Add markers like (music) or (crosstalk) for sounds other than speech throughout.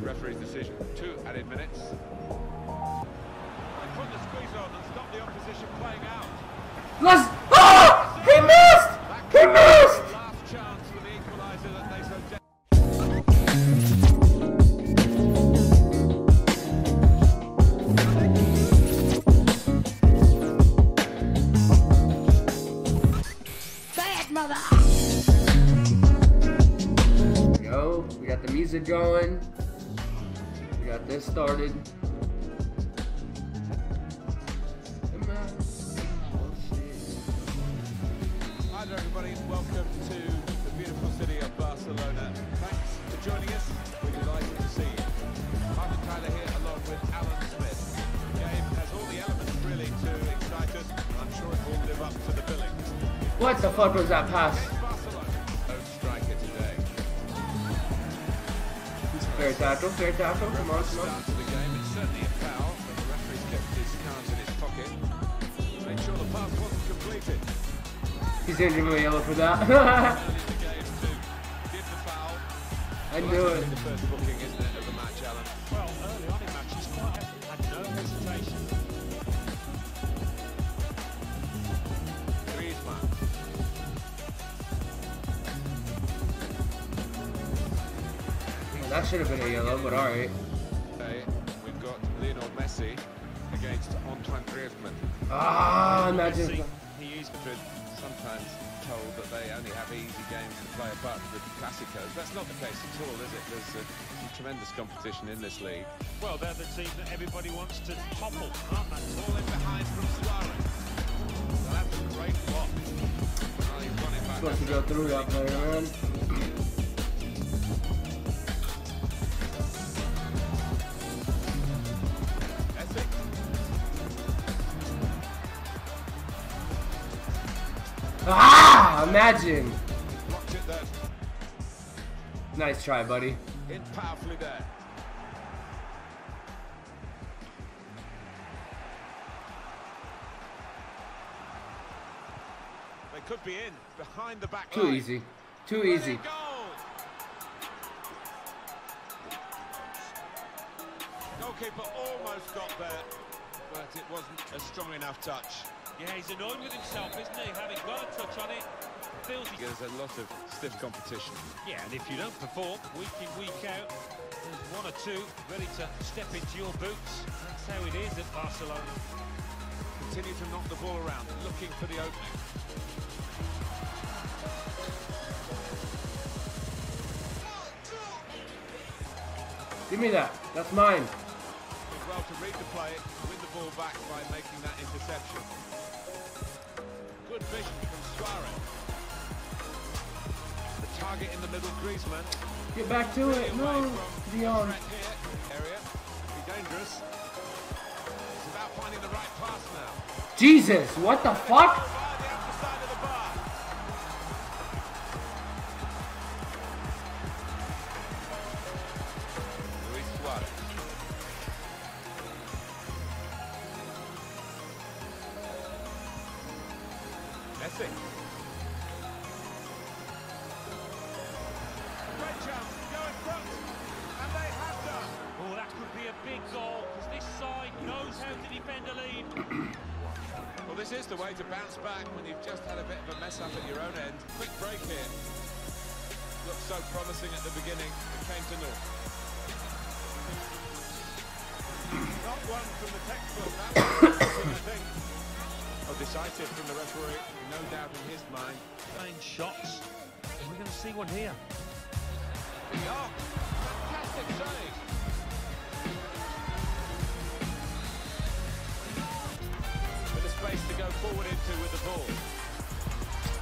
the referee's decision. Two added minutes. They put the squeeze on and stop the opposition playing out. Let's. Oh! Ah! He missed! He missed! Last chance for the equaliser that they so desperately Yo, we got the music going. Got this started. Come on. Shit. Hi there everybody, welcome to the beautiful city of Barcelona. Thanks for joining us, we're delighted to see you. Tyler here along with Alan Smith. The game has all the elements really to excite us. I'm sure it will live up to the billing. What the fuck was that pass? Fair tackle, fair tackle. Come on, come on. the game, it's certainly a foul, but the referee's kept his cards in his pocket. Made sure the pass wasn't completed. He's gonna give me a yellow for that. Early in the game to give the foul. (laughs) I knew it. That should have been a yellow, but alright. Okay, we've got Lionel Messi against Antoine Griezmann. Ah, See, imagine. He is been sometimes told that they only have easy games to play apart from the Classicos. That's not the case at all, is it? There's uh, some tremendous competition in this league. Well, they're the team that everybody wants to topple, aren't they? Ball in behind from Suarez. Well, that's a great block. Well, he's won it back. Supposed to go through that player, man. Imagine. Blocked it there. Nice try, buddy. In powerfully there. They could be in behind the back Too line. easy. Too easy. Goal. Goalkeeper almost got there, but it wasn't a strong enough touch. Yeah, he's annoyed with himself, isn't he? Having got a touch on it, feels he's... There's a lot of stiff competition. Yeah, and if you don't perform week in, week out, there's one or two ready to step into your boots. That's how it is at Barcelona. Continue to knock the ball around, looking for the opening. Give me that. That's mine. Did well to read the play, win the ball back by making that interception. Good vision from Suarez. Target in the middle, Griezmann. Get back to it. No. Beyond. Threat here, area. Be dangerous. It's about finding the right pass now. Jesus, what the fuck? This is the way to bounce back when you've just had a bit of a mess up at your own end. Quick break here. Looked so promising at the beginning, it came to naught. Not one from the textbook, that's (coughs) I think. Oh, decisive from the referee, no doubt in his mind. Playing shots. We're going to see one here. Oh, fantastic save. Forward into with the ball.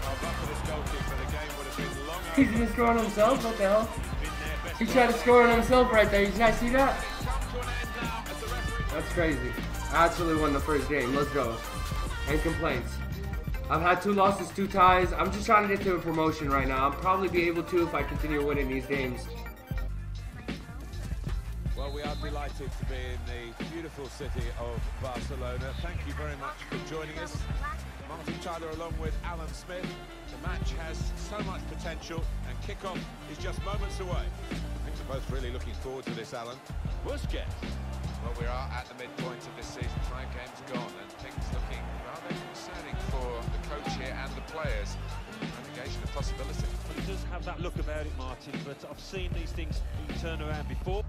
But for this goalkeeper, the game would have been long over. He's gonna score on himself. What the hell? Been there, best He tried to score on himself right there. You guys see that? It's come to an end now as the referee That's crazy. I actually won the first game. Let's go. Ain't complaints. I've had two losses, two ties. I'm just trying to get to a promotion right now. I'll probably be able to if I continue winning these games. Well, we delighted to be in the beautiful city of Barcelona. Thank you very much for joining us. Martin Tyler along with Alan Smith. The match has so much potential and kick-off is just moments away. Thanks for Both really looking forward to this, Alan. Busquets. Well, we are at the midpoint of this season. Five games gone, and things looking rather concerning for the coach here and the players. Relegation a possibility. Well, he does have that look about it, Martin, but I've seen these things turn around before.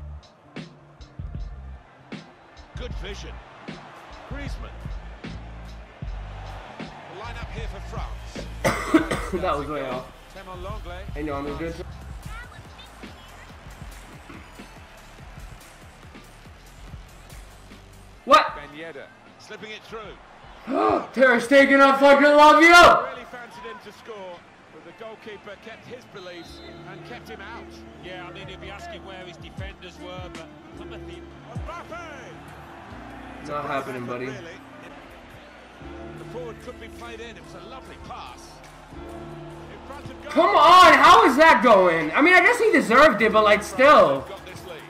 Good vision. Griezmann. The line-up here for France. (coughs) that was way off. I know I'm a good. What? Ben Yedder slipping it through. (gasps) Ter Stegen, I fucking love you! Really fancied him to score, but the goalkeeper kept his beliefs and kept him out. Yeah, I mean, he'll be asking where his defenders were, but Timothy Mbappe! Not happening, buddy. The forward could be played in. It was a lovely pass. In front of goal. Come on, how is that going? I mean, I guess he deserved it, but like, still. Got this lead.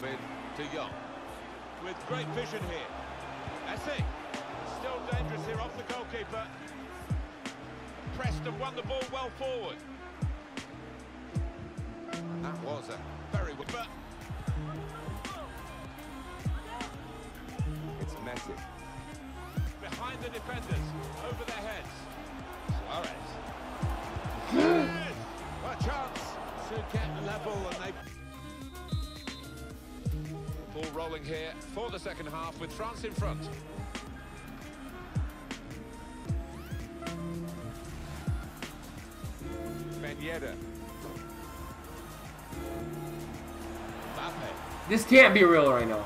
With De Jong. With great vision here. Messi. Still dangerous here off the goalkeeper. Pressed and won the ball well forward. And that was a very It's Messi. behind the defenders, over their heads. Suarez. (gasps) Suarez! A chance to get level and they... Ball rolling here for the second half with France in front. Ben Yedder. This can't be real right now.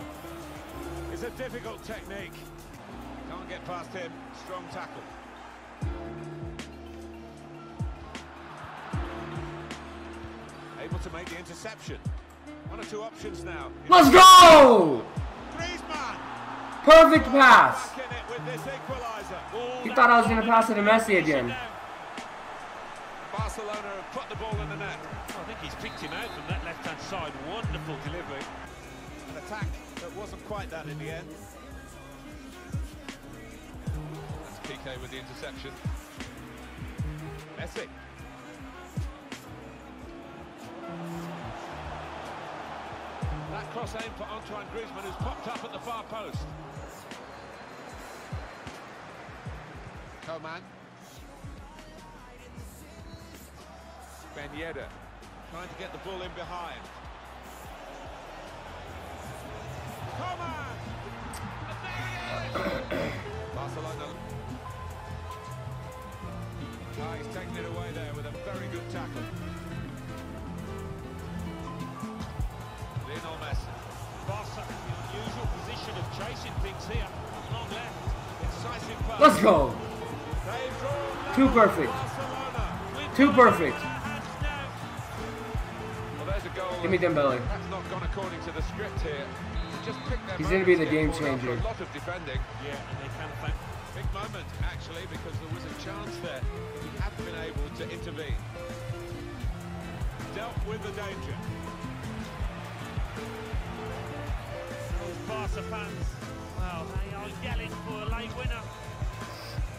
It's a difficult technique. Can't get past him. Strong tackle. Able to make the interception. One or two options now. Let's go! Griezmann! Perfect oh, pass. Back in it with this equaliser. He thought I was gonna pass it to Messi again. Barcelona have put the ball in the net. I think he's picked him out from that left-hand side. Wonderful delivery. An attack that wasn't quite that in the end. That's Piqué with the interception. Messi. That cross aim for Antoine Griezmann who's popped up at the far post. Coman. Ben Yedder. Trying to get the ball in behind. Barcelona. He's taken it away there with a very good tackle. Lionel Messi. Barca in the unusual position of chasing things here. Long left. Incisive pass. Let's go. Too perfect. Too perfect. Well. Give me Dembele. That's not gone according to the script here. They just picked their He's gonna be the game changer. A lot of defending. Yeah, and they can thank Big moment, actually, because there was a chance there. He hadn't been able to intervene. Dealt with the danger. those Barca fans. Well, they are yelling for a late winner.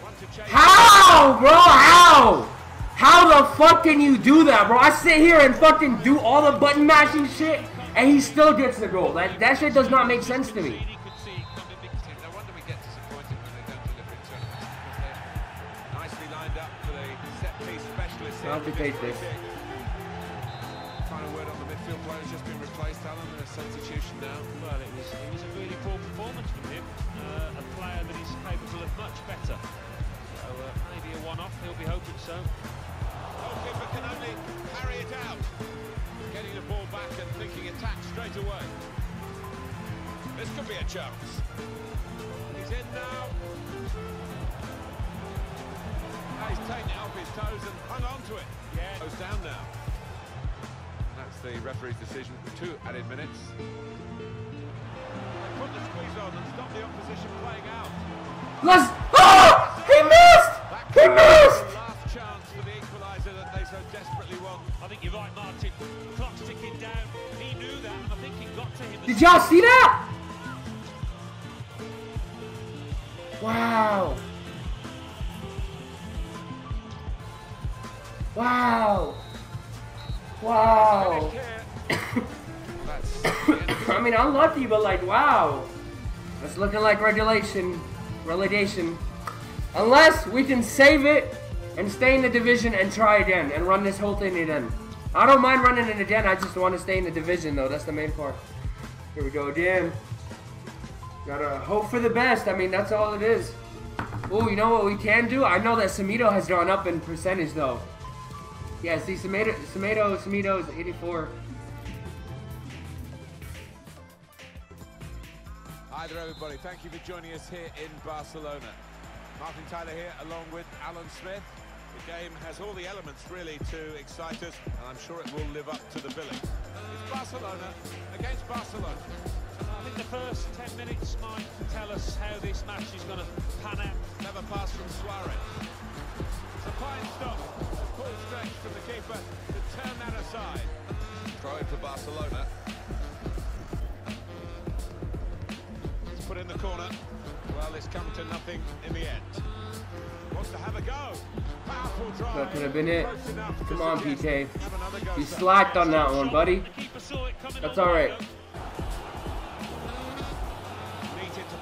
One to chase. How, bro? How? How the fuck can you do that, bro? I sit here and fucking do all the button mashing shit, and he still gets the goal. That that shit does not make sense to me. Really could see it coming because Team, No wonder we get disappointed when they don't deliver in tournaments because they're Nicely lined up for the set-piece specialist here. I'll have to take this. Final word on the midfield player's just been replaced, Alan. A substitution now. Well, it was it was a really poor performance from him. Uh, a player that is capable of much better. So uh, maybe a one-off. He'll be hoping so. Goalkeeper can only carry it out. Getting the ball back and thinking attack straight away. This could be a chance. He's in now. Ah, he's taken it off his toes and hung on to it. Yeah. Goes down now. That's the referee's decision. Two added minutes. They put the squeeze on and stop the opposition playing out. Let's. Desperately want. I think you're right, Martin. Clock's ticking down. He knew that, and I think it got to him. Did y'all see that? Wow. Wow. Wow. Finished here That's the end of I mean, unlucky, but like, wow. It's looking like regulation, relegation. Unless we can save it and stay in the division and try again and run this whole thing again. I don't mind running it again. I just want to stay in the division, though. That's the main part. Here we go again. Gotta hope for the best. I mean, that's all it is. Oh, you know what we can do? I know that Samito has gone up in percentage, though. Yeah, see, Samito, Samito, Samito is 84. Hi there, everybody. Thank you for joining us here in Barcelona. Martin Tyler here, along with Alan Smith. The game has all the elements, really, to excite us, and I'm sure it will live up to the billing. It's Barcelona against Barcelona. I think the first 10 minutes might tell us how this match is going to pan out. Never pass from Suarez. It's a fine stop. A full stretch from the keeper to turn that aside. throw in for Barcelona. It's put in the corner. Well, it's come to nothing in the end. Wants to have a go. Powerful drive. That could have been it. Close enough to Come on, Piqué. have another go, You slacked on that one, buddy. The keeper saw it coming That's all right. window. Neat into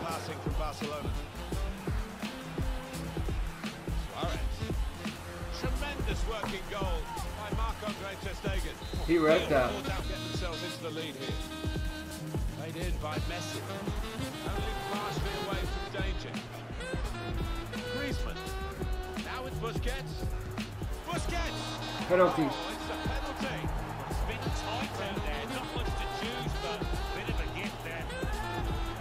Busquets. Busquets! Penalty. Oh, it's a penalty. It's been tight out there, not much to choose, but a bit of a gift there.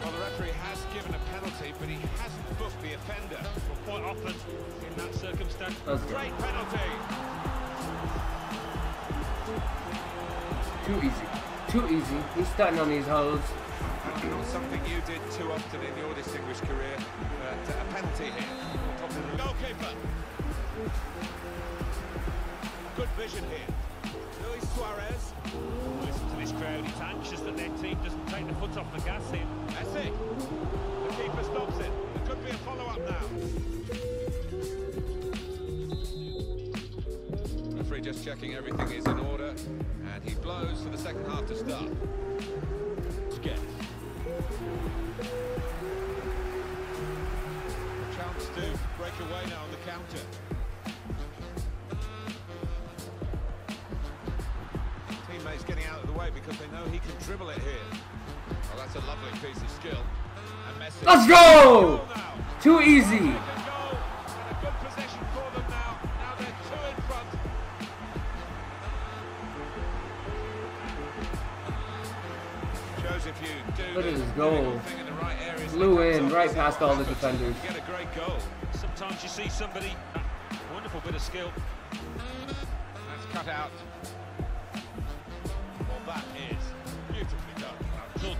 Well, the referee has given a penalty, but he hasn't booked the offender. Well, quite often in that circumstance. Let's go. Great penalty. Too easy. Too easy. He's stunting on these hoes. Not something you did too often in your distinguished career, but uh, a penalty here. Goalkeeper. Good vision here. Luis Suarez. Listen to this crowd, it's anxious that their team doesn't take the foot off the gas here. Messi. The keeper stops it. There could be a follow-up now. Referee just checking everything is in order, and he blows for the second half to start. Busquets. Chance to break away now on the counter. Know he can dribble it here. Well, that's a lovely piece of skill. And Messi. Let's go! Too easy. Second goal, and a good possession for them now. Now they're two in front. Shows if you do Look at his goal. little in right Flew in right past all the defenders. Get a great goal. Sometimes you see somebody, ah, wonderful bit of skill. That's cut out. That is beautifully done.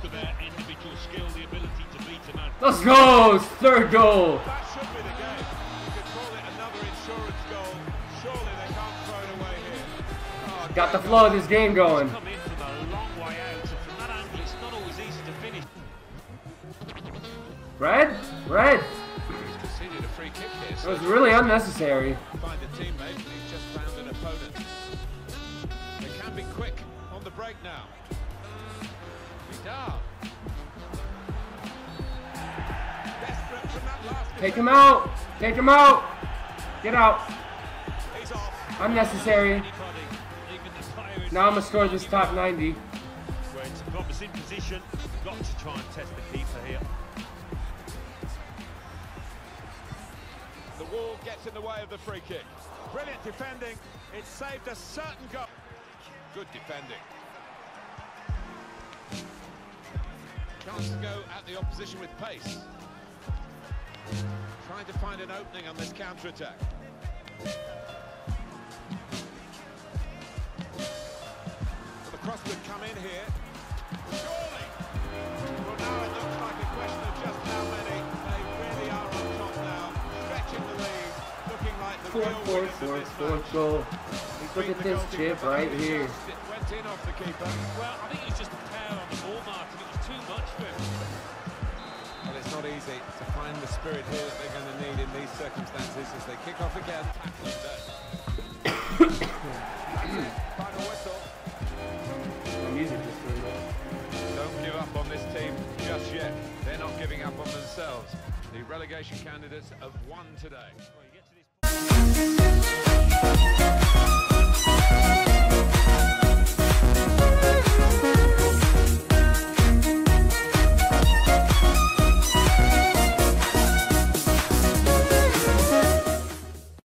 About individual skill, the ability to beat a man. Let's go. Third goal. That should be the game. You could call it another insurance goal. Surely they can't throw it away here. Oh, Got the flow of this game going. Come in from a long way out, and from that angle, it's not always easy to finish. Red? Red. He's conceded a free kick here. That So was really unnecessary. Find a teammate, and he's just found an opponent. They can be quick break now. Vidal. Desperate from that last Take him out. Take him out. Get out. He's off. Unnecessary. Anybody, even the player in Now I'm going to score this top 90. where it's a opposite position. Got to try and test the keeper here. The wall gets in the way of the free kick. Brilliant defending. It saved a certain goal. Good defending. Chance to go at the opposition with pace. Trying to find an opening on this counter-attack. Well, the cross could come in here. Surely! Well, now it looks like a question of just how many. They really are on top now. Stretching the lead. Looking like the Fourth, real fourth, winners of fourth, this fourth match. goal. He's Look at this chip right here. went in off the keeper. Well, I think it was just easy to find the spirit here that they're going to need in these circumstances as they kick off again. Final whistle. Don't give up on this team just yet. They're not giving up on themselves. The relegation candidates have won today.